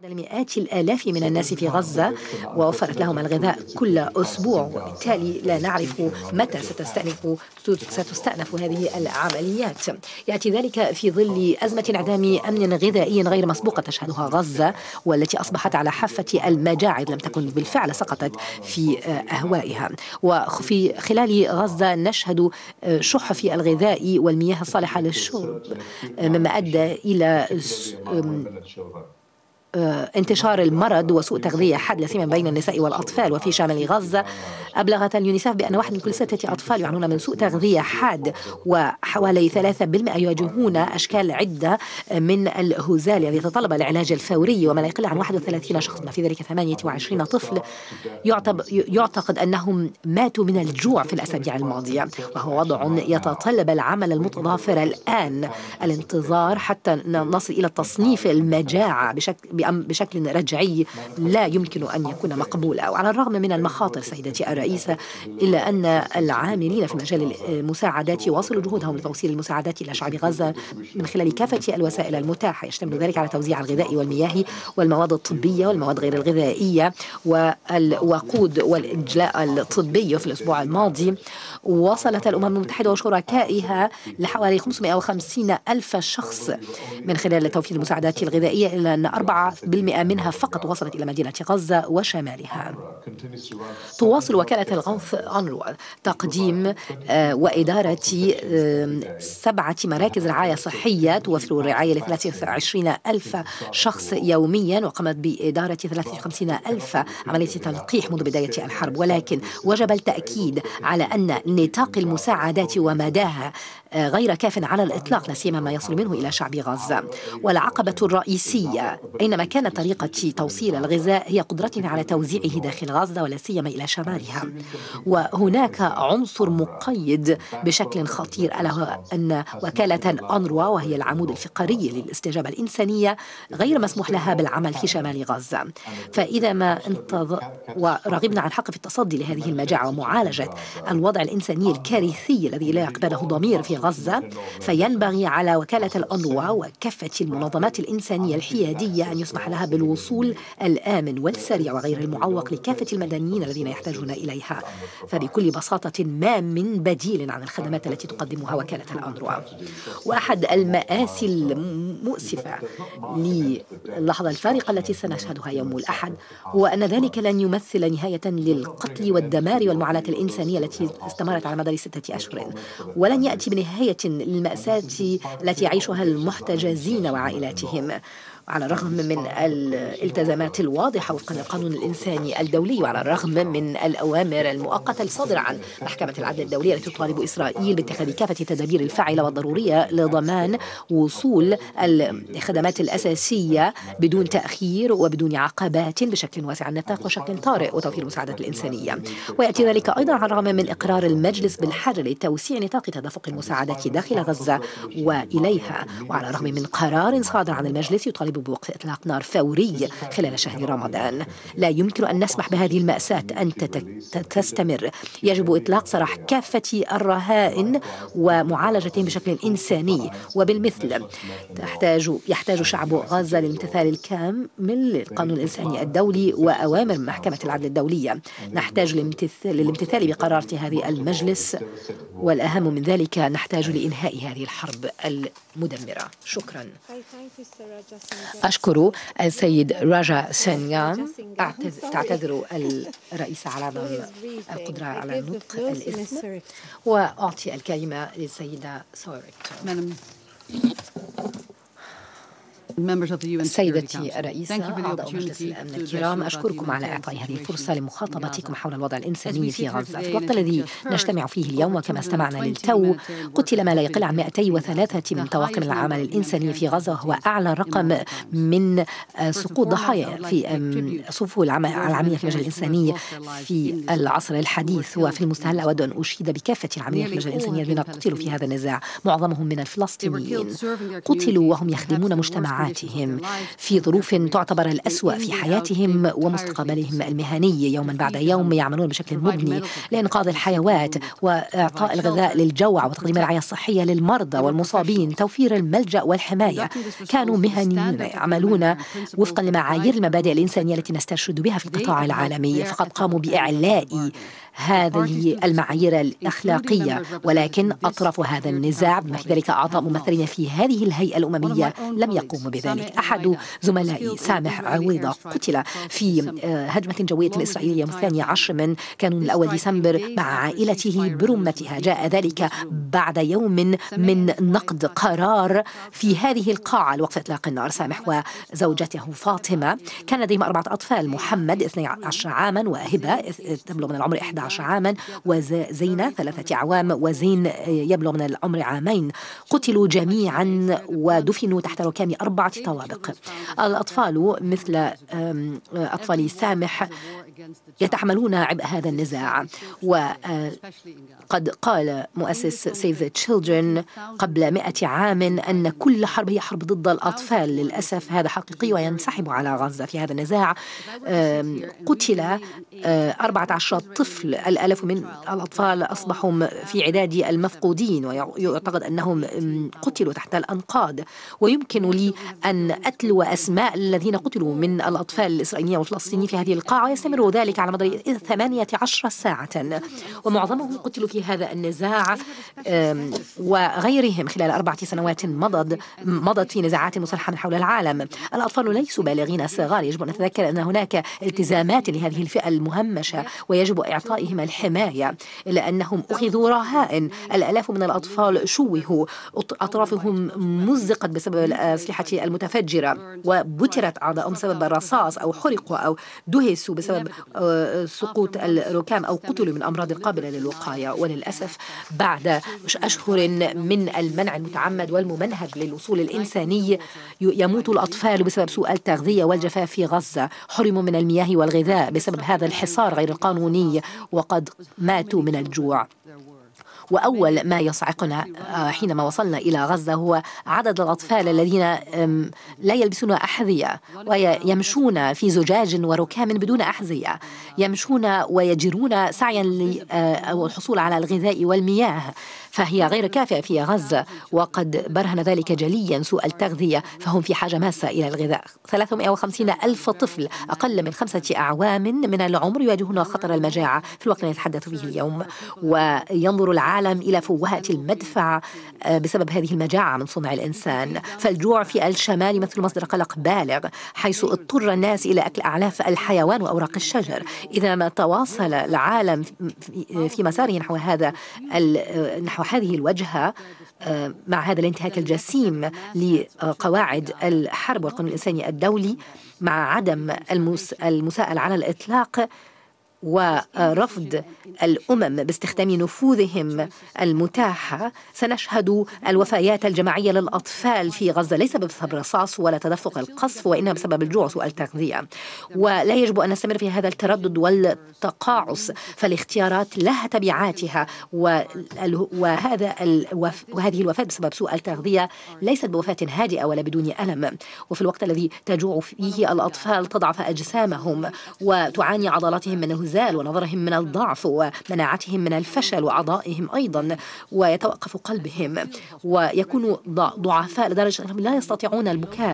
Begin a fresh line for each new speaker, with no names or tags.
لمئات الآلاف من الناس في غزة ووفرت لهم الغذاء كل أسبوع وبالتالي لا نعرف متى ستستأنف ستستأنف هذه العمليات. يأتي ذلك في ظل أزمة انعدام أمن غذائي غير مسبوقة تشهدها غزة والتي أصبحت على حافة المجاعة لم تكن بالفعل سقطت في أهوائها. وفي خلال غزة نشهد شح في الغذاء والمياه الصالحة للشرب مما أدى إلى انتشار المرض وسوء تغذية حاد لا سيما بين النساء والأطفال وفي شمال غزة أبلغت اليونيسف بأن واحد من كل ستة أطفال يعانون من سوء تغذية حاد وحوالي 3% يواجهون أشكال عدة من الهزال. الذي يتطلب العلاج الفوري وما لا يقل عن 31 شخص ما في ذلك 28 طفل. يعتقد أنهم ماتوا من الجوع في الأسابيع الماضية وهو وضع يتطلب العمل المتضافر الآن. الانتظار حتى نصل إلى تصنيف المجاعة بشكل بشكل رجعي لا يمكن أن يكون مقبولا. وعلى الرغم من المخاطر سيدتي الرئيسة إلا أن العاملين في مجال المساعدات يواصلوا جهودهم لتوصيل المساعدات إلى شعب غزة من خلال كافة الوسائل المتاحة. يشتمل ذلك على توزيع الغذاء والمياه والمواد الطبية والمواد غير الغذائية والوقود والإجلاء الطبي في الأسبوع الماضي. وصلت الأمم المتحدة وشركائها لحوالي 550 ألف شخص من خلال توفير المساعدات الغذائية إلا أن 4% منها فقط وصلت إلى مدينة غزة وشمالها. تواصل وكالة الغوث أنروا تقديم آه، وإدارة آه، سبعة مراكز رعاية صحية توفر الرعاية ل 23 ألف شخص يوميا وقامت بإدارة 53 ألف عملية تلقيح منذ بداية الحرب. ولكن وجب التأكيد على أن نطاق المساعدات ومداها آه، غير كاف على الإطلاق لا سيما ما يصل منه إلى شعب غزة. والعقبة الرئيسية كانت طريقة توصيل الغذاء هي قدرتنا على توزيعه داخل غزة ولا سيما إلى شمالها. وهناك عنصر مقيد بشكل خطير ألا أن وكالة أنروا وهي العمود الفقري للاستجابة الإنسانية غير مسموح لها بالعمل في شمال غزة. فإذا ما انتظ... ورغبنا عن حق في التصدي لهذه المجاعة ومعالجة الوضع الإنساني الكارثي الذي لا يقبله ضمير في غزة فينبغي على وكالة الأنروا وكافة المنظمات الإنسانية الحيادية أن يسمح لها بالوصول الآمن والسريع وغير المعوق لكافة المدنيين الذين يحتاجون إليها. فبكل بساطة ما من بديل عن الخدمات التي تقدمها وكالة الأنروا وأحد المآسي المؤسفة للحظة الفارقة التي سنشهدها يوم الأحد هو أن ذلك لن يمثل نهاية للقتل والدمار والمعاناة الإنسانية التي استمرت على مدار ستة أشهر ولن يأتي بنهاية للمأساة التي يعيشها المحتجزين وعائلاتهم. على الرغم من الالتزامات الواضحة وفقا للقانون الإنساني الدولي وعلى الرغم من الأوامر المؤقتة الصادرة عن محكمة العدل الدولية التي تطالب إسرائيل باتخاذ كافة التدابير الفاعلة والضرورية لضمان وصول الخدمات الأساسية بدون تأخير وبدون عقبات بشكل واسع النطاق وشكل طارئ وتوفير المساعدات الإنسانية. ويأتي ذلك أيضا على الرغم من إقرار المجلس بالحاجة لتوسيع نطاق تدفق المساعدات داخل غزة وإليها وعلى الرغم من قرار صادر عن المجلس يطالب بوقف إطلاق نار فوري خلال شهر رمضان. لا يمكن أن نسمح بهذه المأساة أن تستمر. يجب إطلاق سراح كافة الرهائن ومعالجتهم بشكل إنساني وبالمثل. تحتاج يحتاج شعب غزة للامتثال الكامل للقانون الإنساني الدولي وأوامر محكمة العدل الدولية. نحتاج للامتثال بقرارة هذه المجلس والأهم من ذلك نحتاج لإنهاء هذه الحرب المدمرة. شكرا. أشكر السيد راجا سينيان تعتذر الرئيسة على القدرة على نطق الاسم وأعطي الكلمة للسيدة سوريك سيدتي الرئيسة أعضاء مجلس الأمن الكرام. أشكركم على إعطاء هذه الفرصة لمخاطبتكم حول الوضع الإنساني في غزة. في الوقت الذي نجتمع فيه اليوم وكما استمعنا للتو قتل ما لا يقل عن 203 من طواقم العمل الإنساني في غزة وهو أعلى رقم من سقوط ضحايا في صفوف العملية في المجال الإنساني في العصر الحديث وفي المستهل أود أن أشيد بكافة العملية في المجال الإنساني الذين قتلوا في هذا النزاع. معظمهم من الفلسطينيين قتلوا وهم يخدمون مجتمعات جامعاتهم في ظروف تعتبر الأسوأ في حياتهم ومستقبلهم المهني يوما بعد يوم يعملون بشكل مبني لإنقاذ الحيوات وإعطاء الغذاء للجوع وتقديم الرعاية الصحية للمرضى والمصابين توفير الملجأ والحماية. كانوا مهنيون يعملون وفقا لمعايير المبادئ الإنسانية التي نسترشد بها في القطاع العالمي فقد قاموا بإعلاء هذه المعايير الأخلاقية ولكن أطراف هذا النزاع بما في ذلك أعضاء ممثلين في هذه الهيئة الأممية لم يقوموا بذلك. أحد زملائي سامح عويضة قتل في آه، هجمة جوية إسرائيلية الثاني عشر من كانون الأول ديسمبر مع عائلته برمتها. جاء ذلك بعد يوم من نقد قرار في هذه القاعة لوقف إطلاق النار. سامح وزوجته فاطمة. كان لديهم أربعة أطفال. محمد 12 عاما وهبة تبلغ من العمر 11 11 عاما وزينة ثلاثة أعوام وزين يبلغ من العمر عامين. قتلوا جميعا ودفنوا تحت ركام أربعة طوابق. الأطفال مثل أطفال سامح يتحملون عبء هذا النزاع. وقد قال مؤسس سيف تشيلدرن قبل مئة عام أن كل حرب هي حرب ضد الأطفال. للأسف هذا حقيقي وينسحب على غزة في هذا النزاع. قتل 14 طفل. الآلاف من الأطفال أصبحوا في عداد المفقودين ويعتقد أنهم قتلوا تحت الأنقاض. ويمكن لي أن أتلو أسماء الذين قتلوا من الأطفال الإسرائيليين والفلسطينيين في هذه القاعة. ويستمر ذلك على مدار 18 ساعة. ومعظمهم قتلوا في هذا النزاع وغيرهم خلال أربعة سنوات مضت مضت في نزاعات مسلحة حول العالم. الأطفال ليسوا بالغين صغار يجب أن نتذكر أن هناك التزامات لهذه الفئة المهمشة ويجب إعطائهم الحماية إلا أنهم أخذوا رهائن. الآلاف من الأطفال شوهوا. أطرافهم مزقت بسبب الأسلحة المتفجرة وبترت أعضاءهم بسبب الرصاص أو حرقوا أو دهسوا بسبب سقوط الركام أو قتلوا من أمراض قابلة للوقاية. وللأسف بعد أشهر من المنع المتعمد والممنهج للوصول الإنساني يموت الأطفال بسبب سوء التغذية والجفاف في غزة. حرموا من المياه والغذاء بسبب هذا الحصار غير القانوني وقد ماتوا من الجوع. وأول ما يصعقنا آه، حينما وصلنا إلى غزة هو عدد الأطفال الذين لا يلبسون أحذية ويمشون في زجاج وركام بدون أحذية يمشون ويجرون سعيا للحصول آه، على الغذاء والمياه فهي غير كافئة في غزة وقد برهن ذلك جليا سوء التغذية فهم في حاجة ماسة إلى الغذاء. 350 ألف طفل أقل من خمسة أعوام من العمر يواجهون خطر المجاعة في الوقت الذي نتحدث فيه اليوم وينظر العالم إلى فوهة المدفع آه، بسبب هذه المجاعة من صنع الإنسان. فالجوع في الشمال يمثل مصدر قلق بالغ حيث اضطر الناس إلى أكل أعلاف الحيوان وأوراق الشجر. إذا ما تواصل العالم في مساره نحو هذا نحو هذه الوجهة آه، مع هذا الانتهاك الجسيم لقواعد الحرب والقانون الإنساني الدولي مع عدم المساءلة على الإطلاق ورفض الأمم باستخدام نفوذهم المتاحة سنشهد الوفيات الجماعية للأطفال في غزة. ليس بسبب الرصاص ولا تدفق القصف وإنما بسبب الجوع وسوء التغذية. ولا يجب أن نستمر في هذا التردد والتقاعس فالاختيارات لها تبعاتها. وهذا وهذه الوفاة بسبب سوء التغذية ليست بوفاة هادئة ولا بدون ألم. وفي الوقت الذي تجوع فيه الأطفال تضعف أجسامهم وتعاني عضلاتهم من الزلزال ونظرهم من الضعف ومناعتهم من الفشل وأعضائهم أيضا ويتوقف قلبهم ويكونوا ضعفاء لدرجة أنهم لا يستطيعون البكاء.